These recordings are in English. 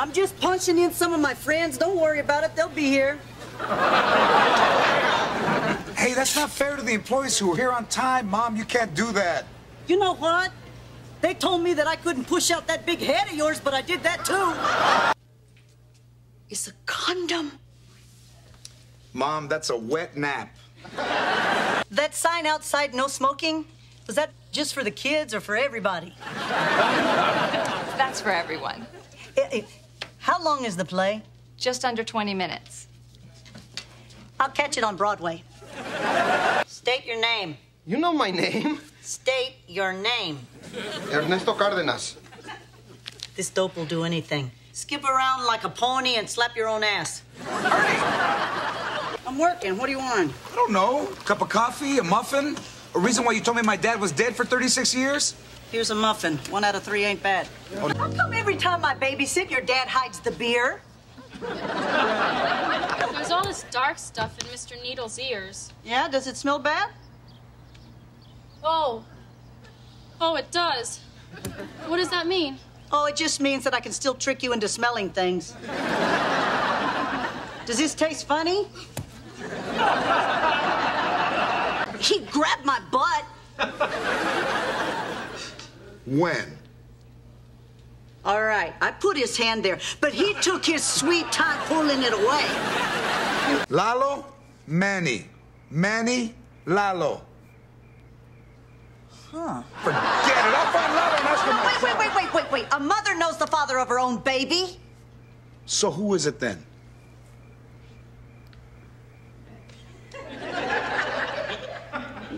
I'm just punching in some of my friends. Don't worry about it. They'll be here. Hey, that's not fair to the employees who are here on time. Mom, you can't do that. You know what? They told me that I couldn't push out that big head of yours, but I did that too. It's a condom. Mom, that's a wet nap. That sign outside, no smoking, was that just for the kids or for everybody? That's for everyone. How long is the play? Just under 20 minutes. I'll catch it on Broadway. State your name. You know my name. State your name. Ernesto Cárdenas. This dope will do anything. Skip around like a pony and slap your own ass. I'm working. What do you want? I don't know. A Cup of coffee, a muffin? A reason why you told me my dad was dead for 36 years? Here's a muffin. One out of three ain't bad. How come every time I babysit, your dad hides the beer? There's all this dark stuff in Mr. Needle's ears. Yeah, does it smell bad? Oh. Oh, it does. What does that mean? Oh, it just means that I can still trick you into smelling things. Does this taste funny? He grabbed my butt. When? All right, I put his hand there, but he took his sweet time pulling it away. Lalo, Manny. Manny, Lalo. Huh. Forget it. I'll find Lalo and ask him Wait, myself. wait, wait, wait, wait, wait. A mother knows the father of her own baby. So who is it then?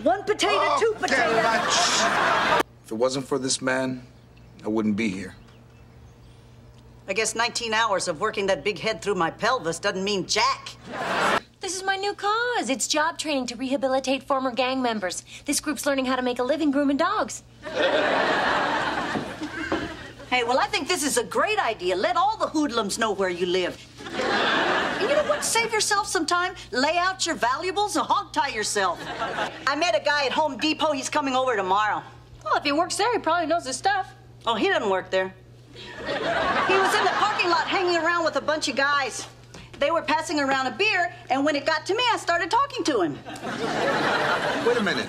One potato, oh, two Okay, potatoes. Lunch. If it wasn't for this man, I wouldn't be here. I guess 19 hours of working that big head through my pelvis doesn't mean jack. This is my new cause. It's job training to rehabilitate former gang members. This group's learning how to make a living grooming dogs. Hey, well, I think this is a great idea. Let all the hoodlums know where you live. And you know what? Save yourself some time. Lay out your valuables and hog tie yourself. I met a guy at Home Depot. He's coming over tomorrow. Well, if he works there, he probably knows his stuff. Oh, he doesn't work there. He was in the parking lot hanging around with a bunch of guys. They were passing around a beer, and when it got to me, I started talking to him. Wait a minute.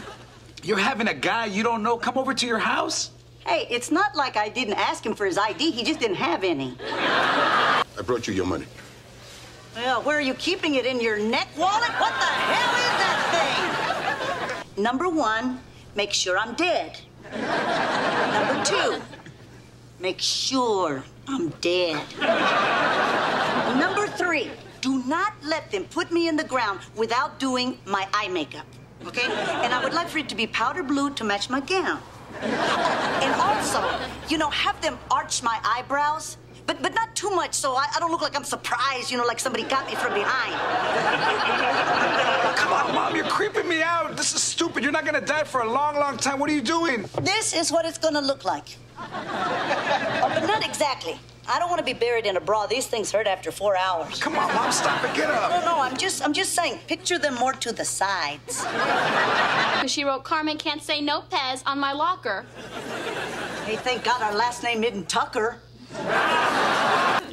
You're having a guy you don't know come over to your house? Hey, it's not like I didn't ask him for his ID. He just didn't have any. I brought you your money. Well, where are you keeping it? In your neck wallet? What the hell is that thing? Number one, make sure I'm dead. Number two, make sure I'm dead. Number three, do not let them put me in the ground without doing my eye makeup. Okay? And I would like for it to be powder blue to match my gown. And also, you know, have them arch my eyebrows, but but not too much so I, I don't look like I'm surprised, you know, like somebody got me from behind. Come on, Mom, you're creeping me out. This is stupid. You're not gonna die for a long, long time. What are you doing? This is what it's gonna look like. Oh, but not exactly. I don't want to be buried in a bra. These things hurt after four hours. Come on, Mom, stop it. Get up. No, no, I'm just, I'm just saying. Picture them more to the sides. Because she wrote Carmen can't say no Pez on my locker. Hey, thank God our last name isn't Tucker.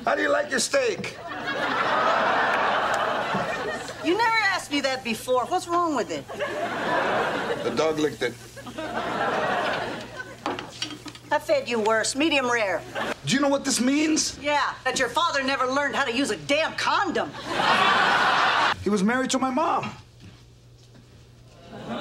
How do you like your steak? You never asked me that before. What's wrong with it? The dog licked it. I fed you worse, medium rare. Do you know what this means? Yeah, that your father never learned how to use a damn condom. He was married to my mom. Well,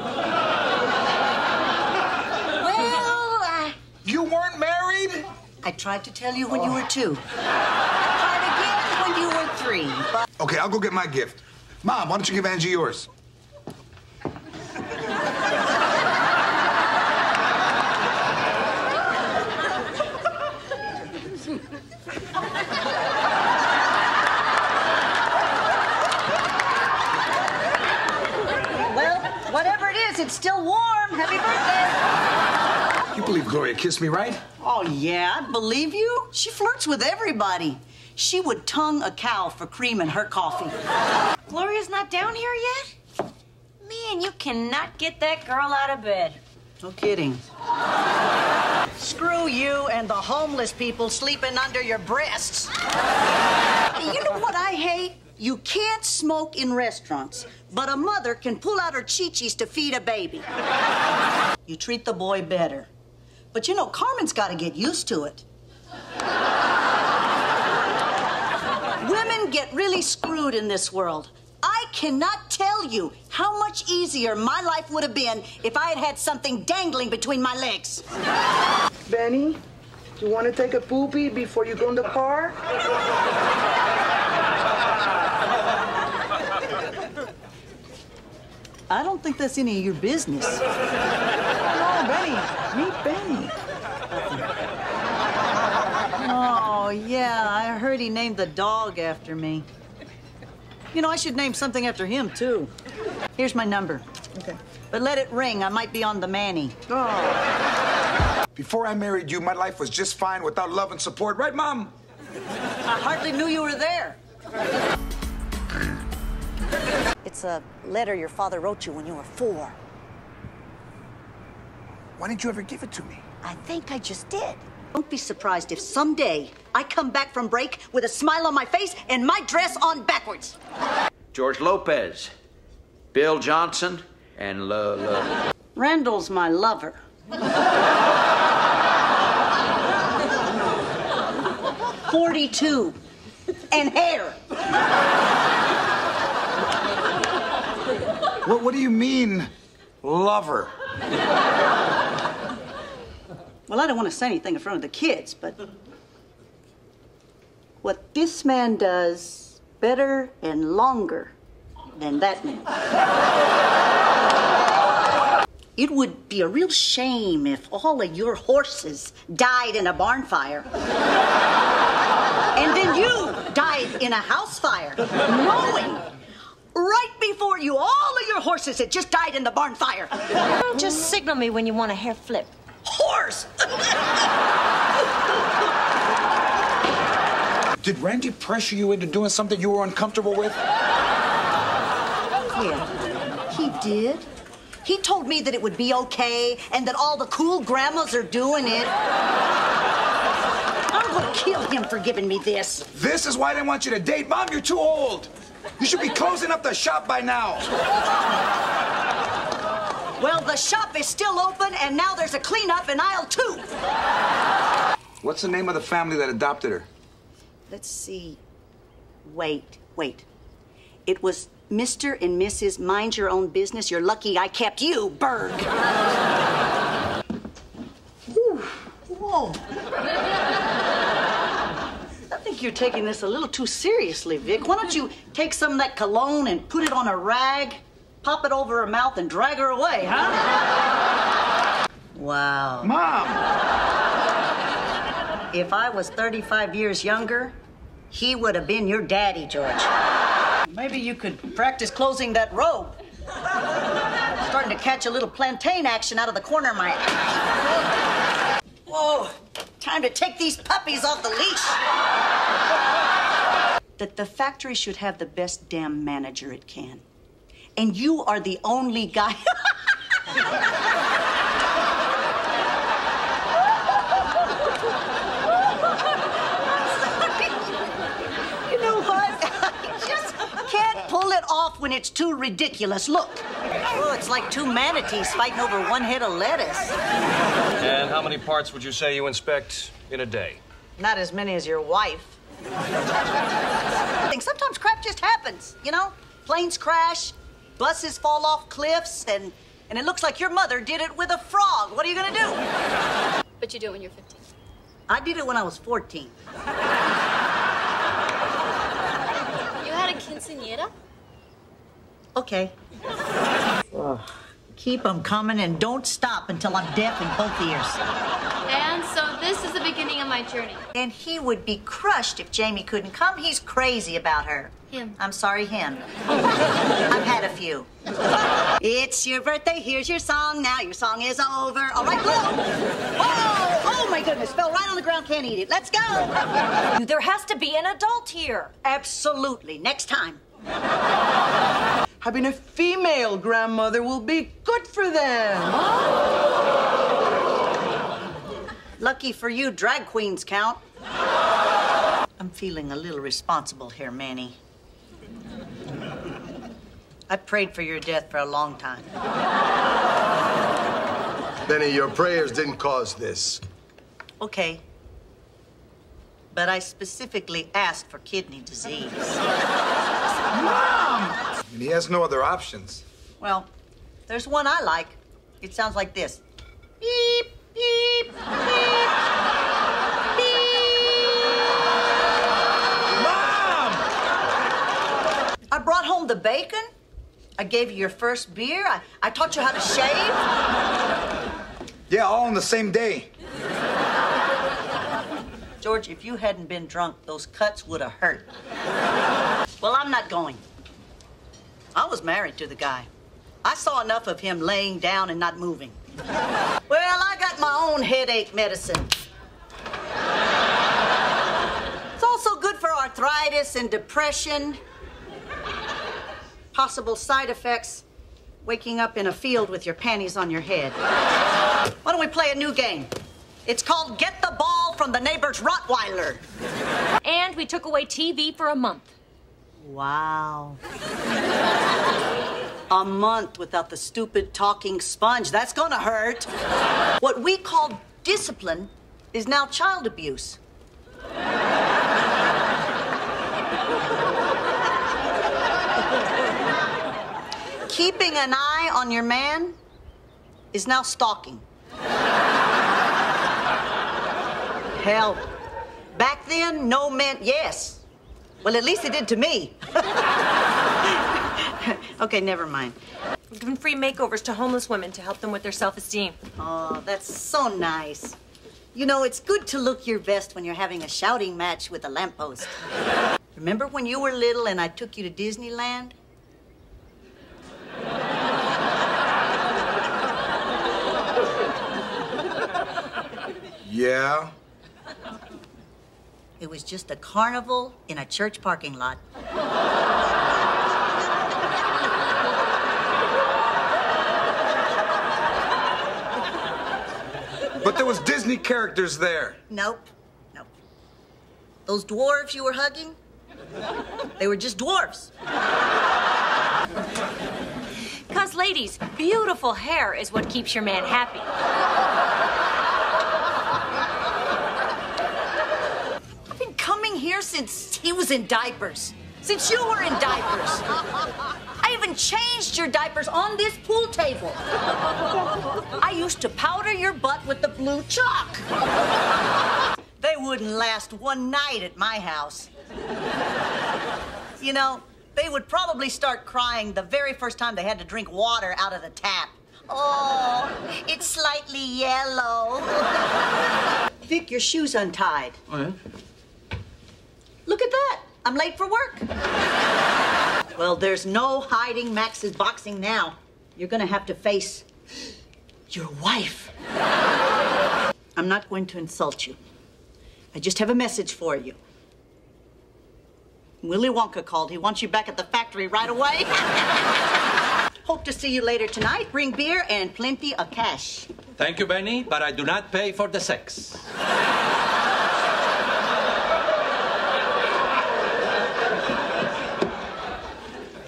I, You weren't married? I tried to tell you when you were two. I tried again when you were three, but Okay, I'll go get my gift. Mom, why don't you give Angie yours? well, whatever it is, it's still warm. Happy birthday. You believe Gloria kissed me, right? Oh, yeah, I believe you. She flirts with everybody. She would tongue a cow for cream in her coffee. Gloria's not down here yet? Man, you cannot get that girl out of bed. No kidding. Screw you and the homeless people sleeping under your breasts. You know what I hate? You can't smoke in restaurants, but a mother can pull out her chichis to feed a baby. You treat the boy better. But you know, Carmen's got to get used to it. Women get really screwed in this world. I cannot tell you how much easier my life would have been if I had had something dangling between my legs. Benny, do you want to take a poopy before you go in the car? I don't think that's any of your business. No, Benny. Meet Oh, yeah, I heard he named the dog after me. You know, I should name something after him, too. Here's my number. Okay. But let it ring. I might be on the Manny. Oh. Before I married you, my life was just fine without love and support, right, Mom? I hardly knew you were there. It's a letter your father wrote you when you were four. Why didn't you ever give it to me? I think I just did. Don't be surprised if someday I come back from break with a smile on my face and my dress on backwards. George Lopez, Bill Johnson, and La, La. Randall's my lover. Forty-two, and hair. What, what do you mean, lover? Well, I don't want to say anything in front of the kids, but what this man does better and longer than that man. It would be a real shame if all of your horses died in a barn fire. And then you died in a house fire, knowing right before you all of your horses had just died in the barn fire. Just signal me when you want a hair flip. Horse! Did Randy pressure you into doing something you were uncomfortable with? Yeah, he did. He told me that it would be okay and that all the cool grandmas are doing it. I'm gonna kill him for giving me this. This is why I didn't want you to date. Mom, you're too old. You should be closing up the shop by now. Well, the shop is still open and now there's a cleanup in aisle two. What's the name of the family that adopted her? Let's see. Wait, wait. It was Mr. and Mrs. Mind Your Own Business. You're lucky I kept you, Berg. Whoa. I think you're taking this a little too seriously, Vic. Why don't you take some of that cologne and put it on a rag, pop it over her mouth, and drag her away, huh? Wow. Mom! If I was 35 years younger, he would have been your daddy, George. Maybe you could practice closing that robe. Starting to catch a little plantain action out of the corner of my eye. Whoa, time to take these puppies off the leash. That the factory should have the best damn manager it can. And you are the only guy. You know what? I just can't pull it off when it's too ridiculous. Look. Oh, it's like two manatees fighting over one head of lettuce. And how many parts would you say you inspect in a day? Not as many as your wife. I think sometimes crap just happens, you know? Planes crash, buses fall off cliffs, and, and it looks like your mother did it with a frog. What are you gonna do? But you do it when you're 15. I did it when I was 14. You had a quinceanera? Okay. Keep them coming and don't stop until I'm deaf in both ears. And so this is the beginning of my journey. And he would be crushed if Jamie couldn't come. He's crazy about her. Him. I'm sorry, him. I've had a few. It's your birthday, here's your song. Now your song is over. All right, Blue. Oh, oh my goodness, fell right on the ground, can't eat it. Let's go. There has to be an adult here. Absolutely. Next time. Having a female grandmother will be good for them. Lucky for you, drag queens count. I'm feeling a little responsible here, Manny. I prayed for your death for a long time. Benny, your prayers didn't cause this. Okay. But I specifically asked for kidney disease. And he has no other options. Well, there's one I like. It sounds like this. Beep, Beep, beep, beep, Mom! I brought home the bacon. I gave you your first beer. I, I taught you how to shave. Yeah, all on the same day. George, if you hadn't been drunk, those cuts would have hurt. Well, I'm not going. I was married to the guy. I saw enough of him laying down and not moving. Well, I got my own headache medicine. It's also good for arthritis and depression. Possible side effects waking up in a field with your panties on your head. Why don't we play a new game? It's called Get the Ball from the Neighbor's Rottweiler. And we took away TV for a month. Wow. a month without the stupid talking sponge. That's gonna hurt. What we call discipline is now child abuse. Keeping an eye on your man is now stalking. Hell, back then, no meant yes. Well, at least it did to me. okay, never mind. We've given free makeovers to homeless women to help them with their self-esteem. Oh, that's so nice. You know, it's good to look your best when you're having a shouting match with a lamppost. Remember when you were little and I took you to Disneyland? Yeah. It was just a carnival in a church parking lot. But there was Disney characters there. Nope. Nope. Those dwarves you were hugging? They were just dwarves. Cause ladies, beautiful hair is what keeps your man happy. I've been coming here since he was in diapers. Since you were in diapers. I even changed your diapers on this pool table. I used to powder your butt with the blue chalk. They wouldn't last one night at my house. You know, they would probably start crying the very first time they had to drink water out of the tap. Oh, it's slightly yellow. Vic, your shoe's untied. Oh, yeah? Look at that. I'm late for work. Well, there's no hiding Max's boxing now. You're gonna have to face your wife. I'm not going to insult you. I just have a message for you. Willy Wonka called. He wants you back at the factory right away. Hope to see you later tonight. Bring beer and plenty of cash. Thank you, Benny, but I do not pay for the sex.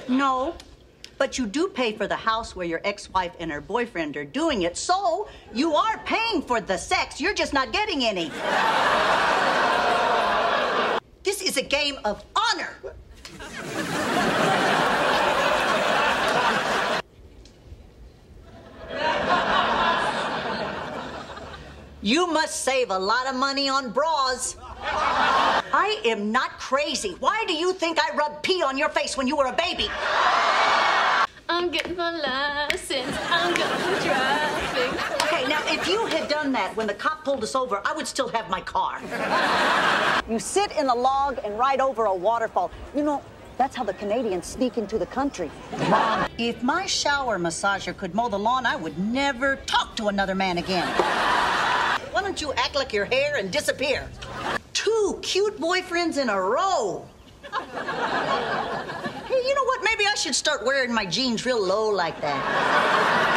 No, but you do pay for the house where your ex-wife and her boyfriend are doing it, so you are paying for the sex. You're just not getting any. This is a game of honor. You must save a lot of money on bras. I am not crazy. Why do you think I rubbed pee on your face when you were a baby? I'm getting my license. I'm driving. Okay, now if you had done that when the cop pulled us over, I would still have my car. You sit in a log and ride over a waterfall. You know, that's how the Canadians sneak into the country. Mom, if my shower massager could mow the lawn, I would never talk to another man again. Why don't you act like your hair and disappear? Two cute boyfriends in a row. Hey, you know what? Maybe I should start wearing my jeans real low like that.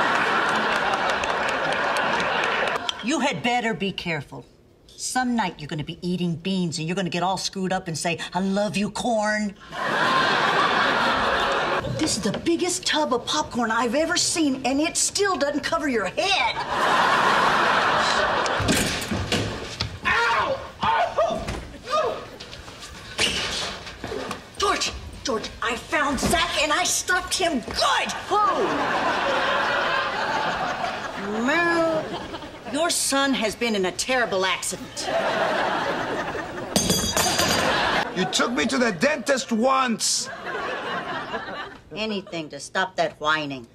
You had better be careful. Some night you're gonna be eating beans and you're gonna get all screwed up and say, I love you, corn. This is the biggest tub of popcorn I've ever seen, and it still doesn't cover your head. Ow! Ow! George, George, I found Zach and I stuffed him good. Oh. Mel, your son has been in a terrible accident. You took me to the dentist once. Anything to stop that whining.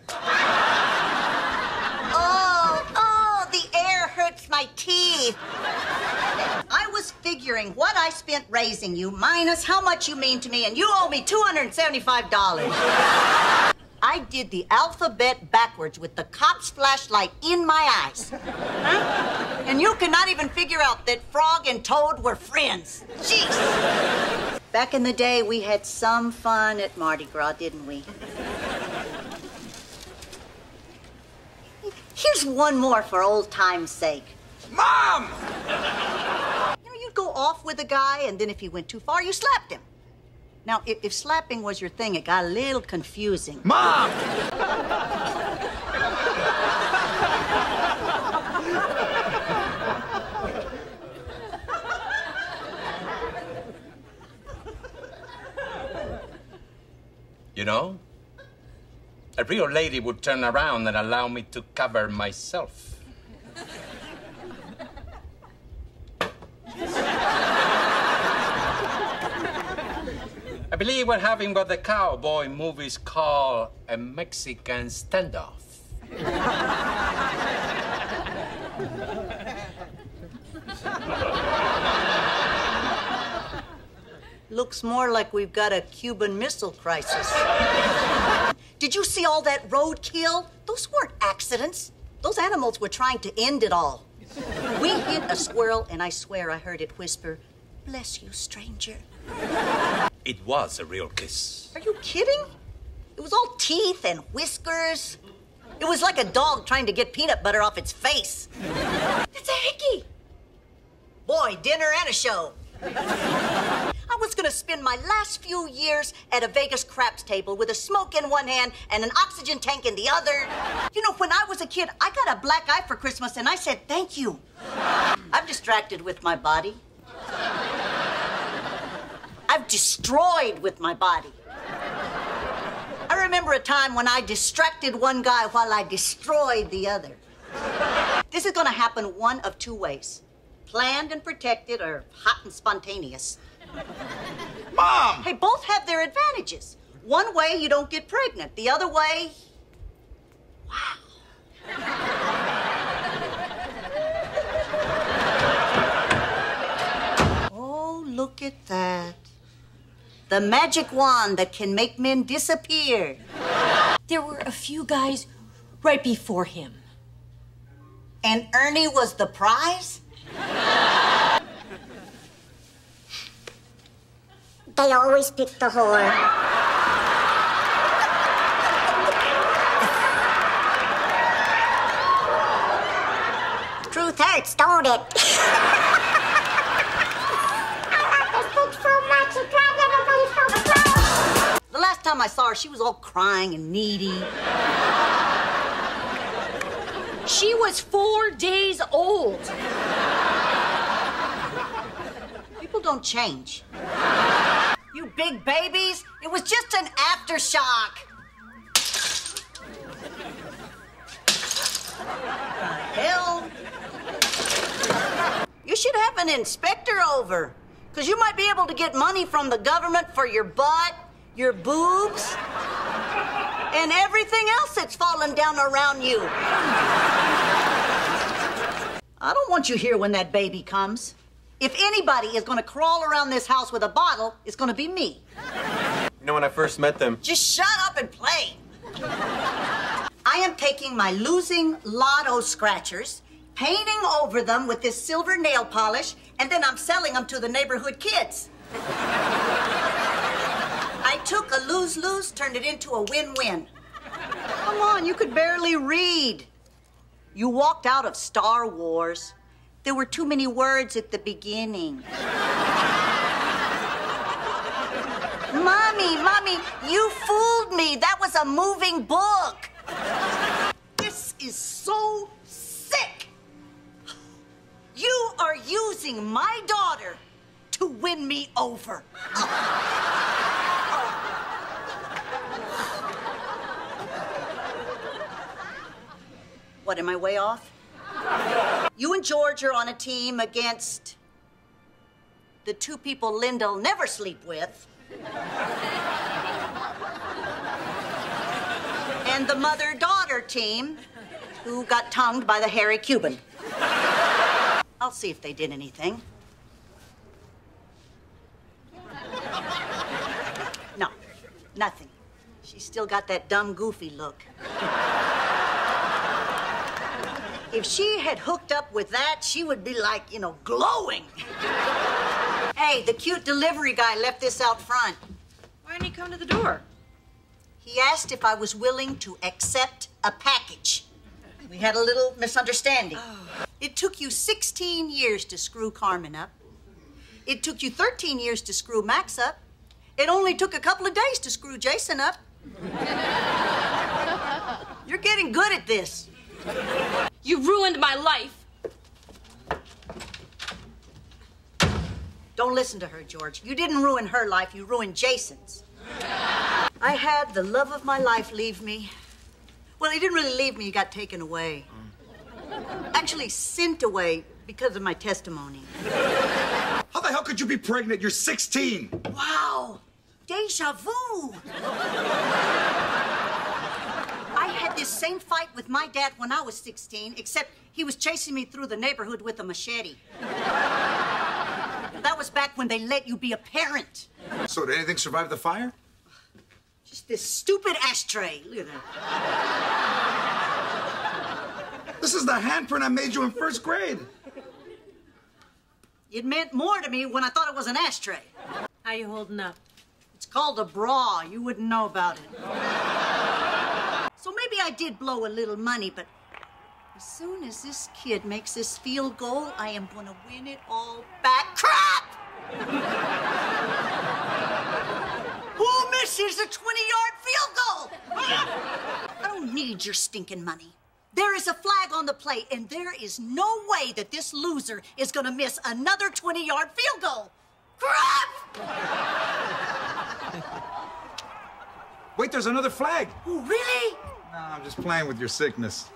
Oh, oh, the air hurts my teeth. I was figuring what I spent raising you minus how much you mean to me, and you owe me $275. I did the alphabet backwards with the cop's flashlight in my eyes. Huh? And you cannot even figure out that Frog and Toad were friends. Jeez. Back in the day, we had some fun at Mardi Gras, didn't we? Here's one more for old time's sake. Mom! You know, you'd go off with a guy, and then if he went too far, you slapped him. Now, if, if slapping was your thing, it got a little confusing. Mom! You know, a real lady would turn around and allow me to cover myself. Believe we're having what the cowboy movies call a Mexican standoff. Looks more like we've got a Cuban Missile Crisis. Did you see all that roadkill? Those weren't accidents. Those animals were trying to end it all. We hit a squirrel, and I swear I heard it whisper, Bless you, stranger. It was a real kiss. Are you kidding? It was all teeth and whiskers. It was like a dog trying to get peanut butter off its face. It's a hickey. Boy, dinner and a show. I was gonna spend my last few years at a Vegas craps table with a smoke in one hand and an oxygen tank in the other. You know, when I was a kid, I got a black eye for Christmas and I said thank you. I'm distracted with my body. I've destroyed with my body. I remember a time when I distracted one guy while I destroyed the other. This is gonna happen one of two ways planned and protected, or hot and spontaneous. Mom! Hey, both have their advantages. One way, you don't get pregnant. The other way, wow. Oh, look at that. The magic wand that can make men disappear. There were a few guys right before him. And Ernie was the prize? They always pick the whore. Truth hurts, don't it? time I saw her, she was all crying and needy. She was four days old. People don't change. You big babies, it was just an aftershock. Hell? You should have an inspector over. Because you might be able to get money from the government for your butt, your boobs, and everything else that's fallen down around you. I don't want you here when that baby comes. If anybody is going to crawl around this house with a bottle, it's going to be me. You know, when I first met them, Just shut up and play. I am taking my losing lotto scratchers, painting over them with this silver nail polish, and then I'm selling them to the neighborhood kids. Took a lose lose, turned it into a win win. Come on, you could barely read. You walked out of Star Wars. There were too many words at the beginning. mommy, mommy, you fooled me. That was a moving book. This is so sick. You are using my daughter to win me over. What, am I way off? You and George are on a team against the two people Linda'll never sleep with. and the mother daughter team who got tongued by the hairy Cuban. I'll see if they did anything. No, nothing. She's still got that dumb, goofy look. If she had hooked up with that, she would be like, you know, glowing. hey, the cute delivery guy left this out front. Why didn't he come to the door? He asked if I was willing to accept a package. We had a little misunderstanding. Oh. It took you 16 years to screw Carmen up. It took you 13 years to screw Max up. It only took a couple of days to screw Jason up. You're getting good at this. You ruined my life. Don't listen to her, George. You didn't ruin her life, you ruined Jason's. I had the love of my life leave me. Well, he didn't really leave me, he got taken away. Actually, sent away because of my testimony. How the hell could you be pregnant? You're 16. Wow! Deja vu! I had this same fight with my dad when I was 16, except he was chasing me through the neighborhood with a machete. that was back when they let you be a parent. So, did anything survive the fire? Just this stupid ashtray. Look at that. This is the handprint I made you in first grade. It meant more to me when I thought it was an ashtray. How you holding up? It's called a bra. You wouldn't know about it. So maybe I did blow a little money, but as soon as this kid makes this field goal, I am going to win it all back. Crap! Who misses a 20 yard field goal? I don't need your stinking money. There is a flag on the play, and there is no way that this loser is going to miss another 20 yard field goal. Crap! Wait, there's another flag. Oh, really? No, I'm just playing with your sickness.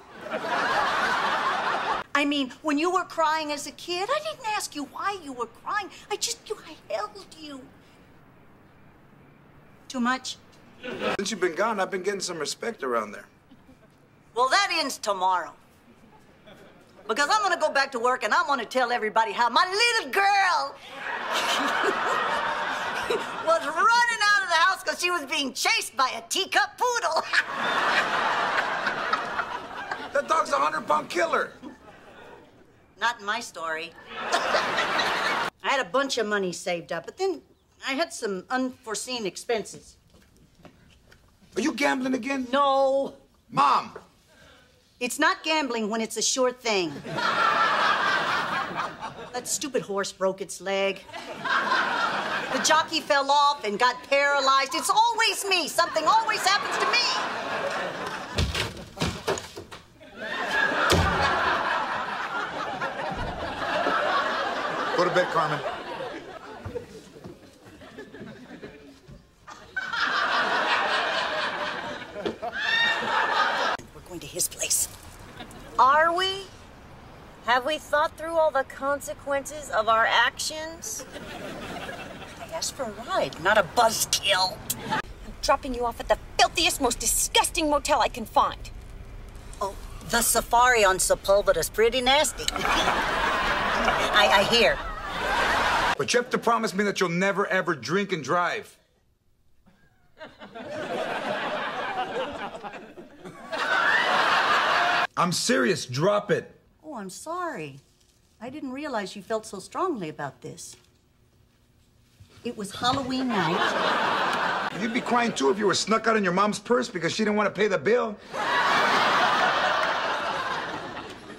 I mean, when you were crying as a kid, I didn't ask you why you were crying. I just, you, I held you. Too much? Since you've been gone, I've been getting some respect around there. Well, that ends tomorrow. Because I'm gonna go back to work and I'm gonna tell everybody how my little girl was running out of the house because she was being chased by a teacup poodle. That dog's a hundred pound killer. Not in my story. I had a bunch of money saved up, but then I had some unforeseen expenses. Are you gambling again? No. Mom! It's not gambling when it's a sure thing. that stupid horse broke its leg. The jockey fell off and got paralyzed. It's always me. Something always happens to me. Go to bed, Carmen. We're going to his place. Are we? Have we thought through all the consequences of our actions? I asked for a ride, not a buzzkill. I'm dropping you off at the filthiest, most disgusting motel I can find. Oh, the safari on Sepulveda's pretty nasty. I, I hear. But you have to promise me that you'll never ever drink and drive. I'm serious. Drop it. Oh, I'm sorry. I didn't realize you felt so strongly about this. It was Halloween night. You'd be crying too if you were snuck out in your mom's purse because she didn't want to pay the bill.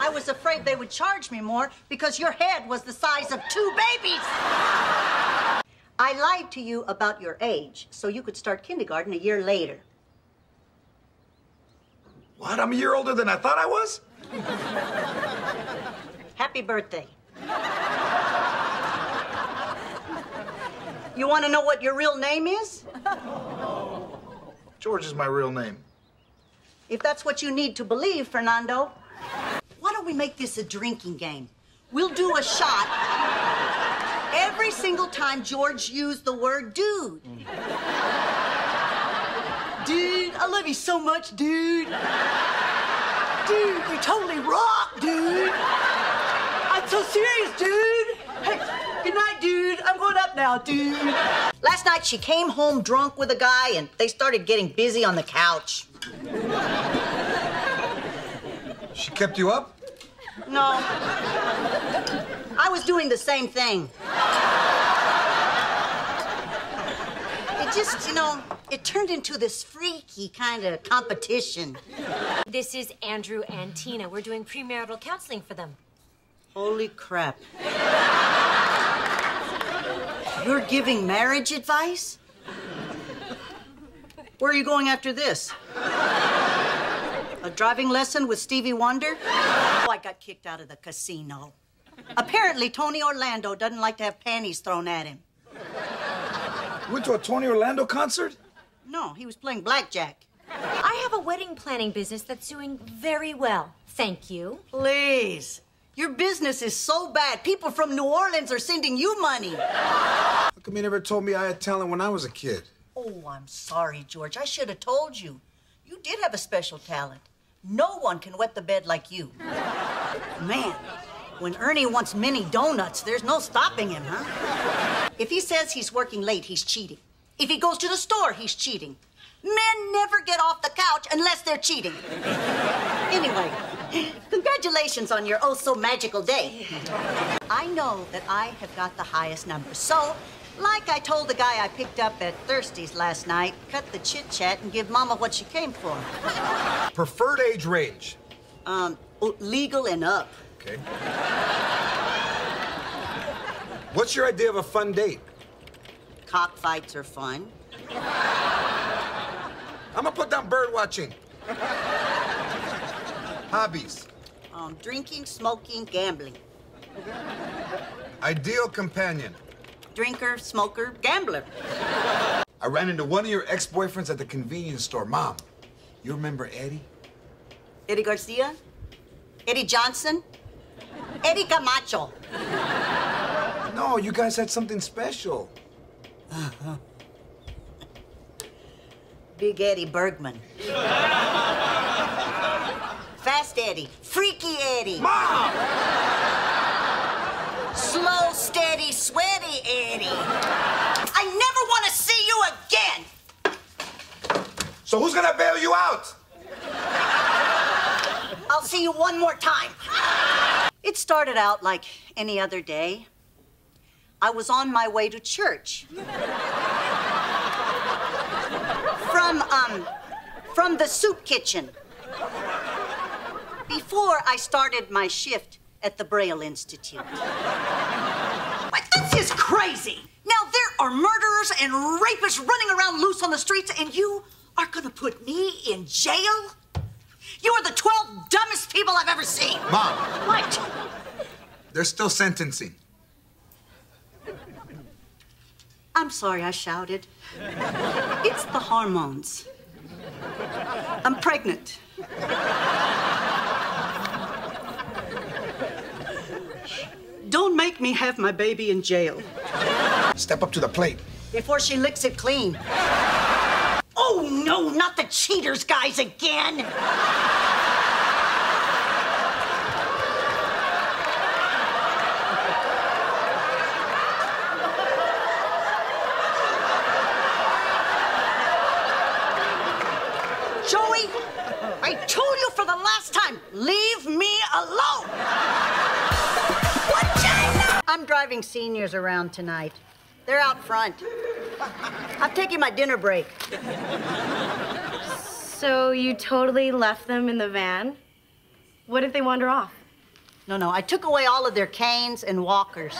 I was afraid they would charge me more because your head was the size of two babies. I lied to you about your age so you could start kindergarten a year later. What? I'm a year older than I thought I was? Happy birthday. You want to know what your real name is? George is my real name. If that's what you need to believe, Fernando, why don't we make this a drinking game? We'll do a shot every single time George used the word dude. Dude, I love you so much, dude. Dude, you totally rock, dude. I'm so serious, dude. Hey, good night, dude. I'm going up now, dude. Last night she came home drunk with a guy and they started getting busy on the couch. She kept you up? No. I was doing the same thing. It just, you know, it turned into this freaky kind of competition. This is Andrew and Tina. We're doing premarital counseling for them. Holy crap. You're giving marriage advice? Where are you going after this? A driving lesson with Stevie Wonder? Oh, I got kicked out of the casino. Apparently, Tony Orlando doesn't like to have panties thrown at him. You went to a Tony Orlando concert? No, he was playing blackjack. I have a wedding planning business that's doing very well. Thank you. Please. Your business is so bad. People from New Orleans are sending you money. How come you never told me I had talent when I was a kid? Oh, I'm sorry, George. I should have told you. You did have a special talent. No one can wet the bed like you. Man, when Ernie wants mini donuts, there's no stopping him, huh? If he says he's working late, he's cheating. If he goes to the store, he's cheating. Men never get off the couch unless they're cheating. Anyway, congratulations on your oh so magical day. I know that I have got the highest number. So, like I told the guy I picked up at Thirsty's last night, cut the chit chat and give Mama what she came for. Preferred age range. Um, legal and up. Okay. What's your idea of a fun date? Cockfights are fun. I'm gonna put down bird watching. Hobbies. Um, drinking, smoking, gambling. Ideal companion. Drinker, smoker, gambler. I ran into one of your ex-boyfriends at the convenience store. Mom, you remember Eddie? Eddie Garcia? Eddie Johnson? Eddie Camacho. No, you guys had something special. Big Eddie Bergman. Fast Eddie. Freaky Eddie. Mom! Slow, steady, sweaty Eddie. I never want to see you again. So who's gonna bail you out? I'll see you one more time. It started out like any other day. I was on my way to church. From, um, from the soup kitchen. Before I started my shift at the Braille Institute. What, this is crazy. Now there are murderers and rapists running around loose on the streets, and you are gonna put me in jail? You are the 12 dumbest people I've ever seen. Mom, What? they're still sentencing. I'm sorry I shouted. It's the hormones. I'm pregnant. Don't make me have my baby in jail Step up to the plate. before she licks it clean. Oh no, not the cheaters guys again! Seniors around tonight. They're out front. I'm taking my dinner break. So you totally left them in the van? What if they wander off? No, no, I took away all of their canes and walkers.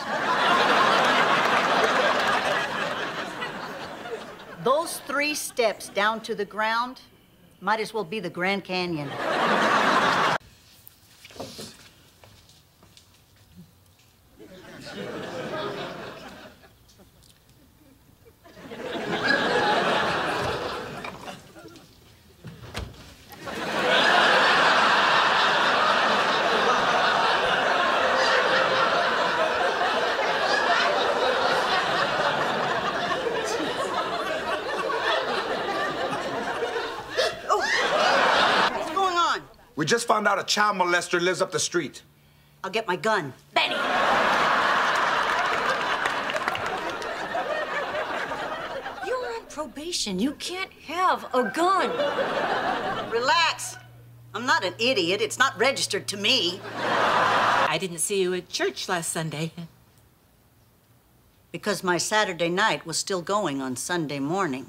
Those three steps down to the ground might as well be the Grand Canyon. What's going on? We just found out a child molester lives up the street. I'll get my gun. Benny! You're on probation. You can't have a gun. Relax. I'm not an idiot. It's not registered to me. I didn't see you at church last Sunday. Because my Saturday night was still going on Sunday morning.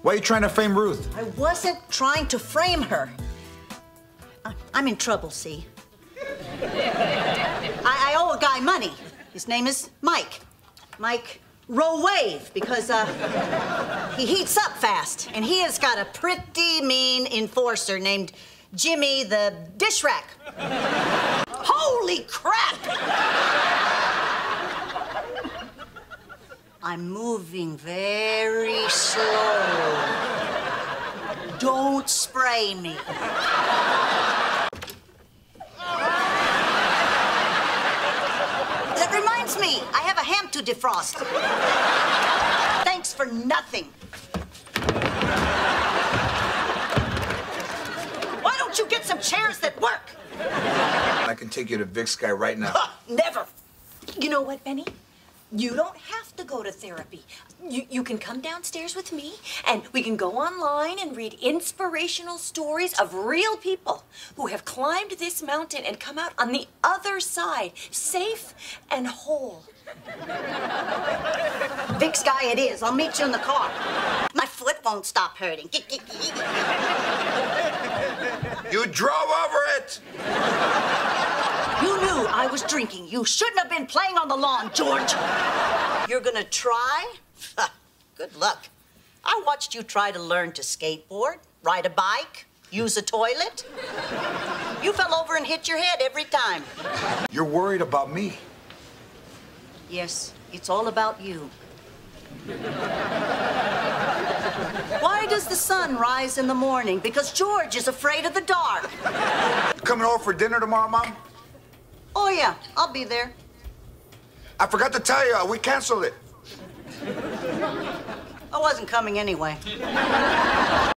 Why are you trying to frame Ruth? I wasn't trying to frame her. I'm in trouble, see? I, I owe a guy money. His name is Mike. Mike Row Wave, because uh, he heats up fast, and he has got a pretty mean enforcer named Jimmy the Dish Rack. Holy crap! I'm moving very slow. Don't spray me. Reminds me, I have a ham to defrost. Thanks for nothing. Why don't you get some chairs that work? I can take you to Vic guy right now. Never. You know what, Benny? You don't have to go to therapy. You, you can come downstairs with me and we can go online and read inspirational stories of real people who have climbed this mountain and come out on the other side, safe and whole. Vic Sky it is. I'll meet you in the car. My foot won't stop hurting. You drove over it! You knew I was drinking. You shouldn't have been playing on the lawn, George. You're gonna try? Good luck. I watched you try to learn to skateboard, ride a bike, use a toilet. You fell over and hit your head every time. You're worried about me. Yes, it's all about you. Why does the sun rise in the morning? Because George is afraid of the dark. Coming over for dinner tomorrow, Mom? Oh, yeah, I'll be there. I forgot to tell you, uh, we canceled it. I wasn't coming anyway.